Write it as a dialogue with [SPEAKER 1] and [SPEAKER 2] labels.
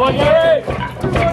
[SPEAKER 1] 어머니!